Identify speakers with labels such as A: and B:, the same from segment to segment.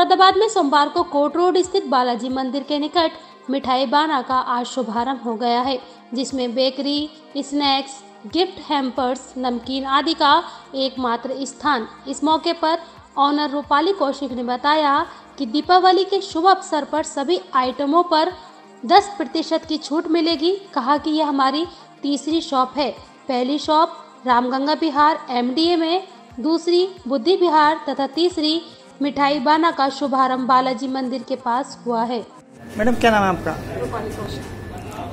A: मुरादाबाद में सोमवार को कोट रोड स्थित बालाजी मंदिर के निकट मिठाई बाना का आज शुभारंभ हो गया है, जिसमें बेकरी, स्नैक्स, गिफ्ट हैम्पर्स, नमकीन आदि का एकमात्र स्थान। इस मौके पर ऑनर रूपाली कौशिक ने बताया कि दीपावली के शुभ अवसर पर सभी आइटमों पर 10 प्रतिशत की छूट मिलेगी। कहा कि यह हमारी तीसरी शॉप है। पहली शॉप रामगंगा बिहार एमडीए में, दूसरी बुद्धि बिहार तथा तीसरी मिठाई बाना का शुभारंभ बालाजी मंदिर के पास हुआ है।
B: मैडम क्या नाम है आपका?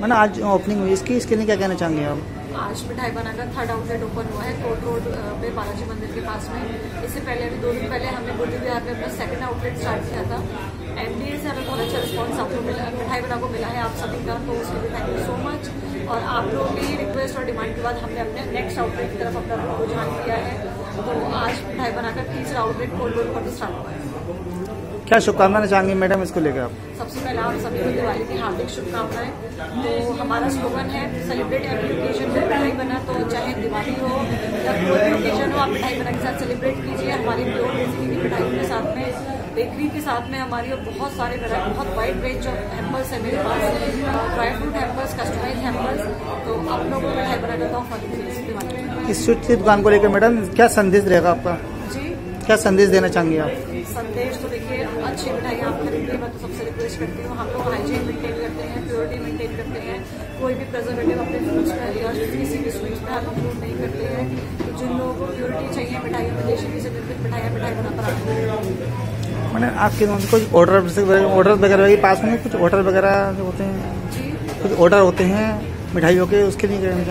B: मैडम आज ओपनिंग हुई। इसकी इसके लिए क्या कहना चाहेंगे आप?
C: आज मिठाई बना का थर्ड आउटलेट ओपन हुआ है कोर्ट रोड पे बालाजी मंदिर के पास में। इससे पहले अभी दो दिन पहले हमने बुद्धि विहार में अपना सेकंड आउटलेट स्टार्ट किया था। एम एमडीए से हमें बहुत अच्छा रिस्पॉन्स आपको मिला मिठाई बना को मिला है आप सभी का तो उसके लिए थैंक यू सो मच और आप लोगों की रिक्वेस्ट और डिमांड के बाद हमने अपने नेक्स्ट आउटलेट की तरफ़ अपना रुझान किया है। तो आज मिठाई बनाकर तीसरा आउटलेट कोट रोड पर स्टार्ट हुआ है।
B: क्या शुभकामना चाहेंगे मैडम इसको लेकर आप?
C: सबसे पहले आप सभी को दिवाली की हार्दिक शुभकामनाएँ। तो हमारा स्लोगन है सेलिब्रेट एवरी ओकेजन में मिठाई बना। तो चाहे दिवाली हो या कोई भी ओकेजन हो आप मिठाई बना के साथ सेलिब्रेट कीजिए। हमारी प्योर बेसिकली की मिठाई के साथ में बेकरी के साथ में हमारी और बहुत सारे बहुत वाइड रेंज ऑफ़ हैम्पर्स है मेरे पास। Dry fruit hampers customise hampers तो आप लोगों को मिठाई बना हूँ।
B: इस स्वीट की दुकान को लेकर मैडम क्या संदेश रहेगा आपका?
C: जी।
B: क्या संदेश देना चाहेंगे आप?
C: संदेश तो देखिए अच्छी मिठाई आप खरीदिए मैं तो सबसे रिक्वेस्ट करती हूँ। हम लोग हाइजीन मेंटेन करते हैं प्योरिटी मेंटेन करते हैं। कोई भी प्रिजर्वेटिव अपने फ्रूट्स में या किसी भी स्वीट्स में हम इंक्लूड नहीं करते हैं। तो जिन लोगों को प्योरिटी चाहिए मिठाइयों में देशी से निर्मित मिठाइयाँ मिठाई बनाकर आते हैं।
B: मैंने आपके कुछ ऑर्डर ऑर्डर वगैरह के पास में कुछ ऑर्डर वगैरह होते हैं कुछ ऑर्डर होते हैं? मिठाइयों के, उसके लिए
C: है।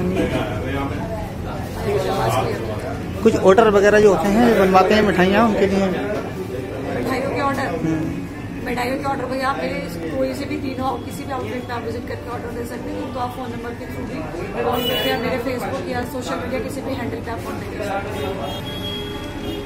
B: कुछ ऑर्डर वगैरह जो होते हैं बनवाते हैं मिठाइयाँ, उनके लिए।
C: मिठाइयों के ऑर्डर मिठाइयों के ऑर्डर भैया आप मेरे कोई से भी तीनों किसी भी आउटलेट में आप विज़िट करके ऑर्डर दे सकते हैं तो आप फ़ोन नंबर के थ्रू भी कॉल करके मेरे फेसबुक या सोशल मीडिया किसी भी हैंडल पे आप फ़ोन दे सकते हैं।